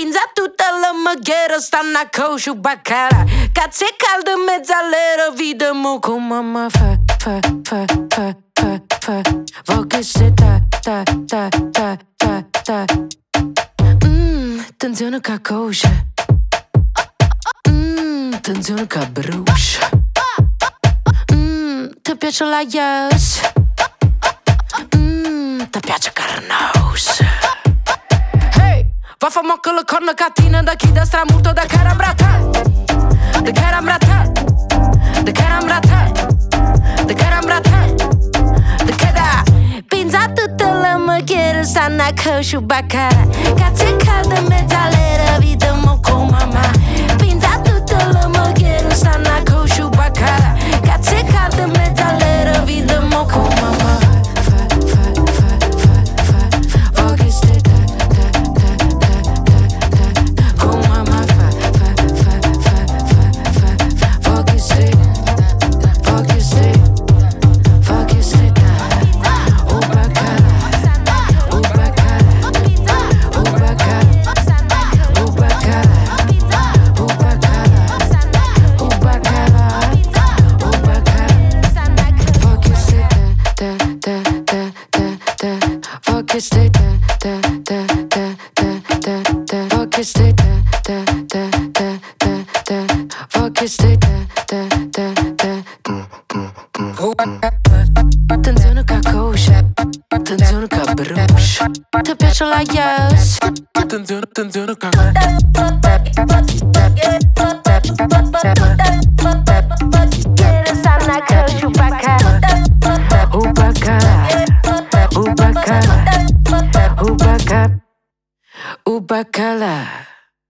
Pinza tutta la maghiera, stanno a coscio baccara. Cazzo è caldo in mezzo all'era, vita mo con mamma fa, fa, fa, fa, fa, fa. Voglio se ta, ta, ta, ta, ta, ta Mmm, attenzione che coscia Mmm, attenzione che brucia Mmm, ti piace la yes? Va fa mocco la corna cattina da chi da stramuto da carambrata Da carambrata Da carambrata Da carambrata Da cada Pinza tutta la maghiera stanno a coscio baccalà Cazzo Da, da, da, da, da Voglio stare da, da, da, da, da, da Voglio stare da, da, da, da Attenzione che coscia Attenzione che brucia Ti piace la yes? Attenzione, attenzione, caga. Ubakala.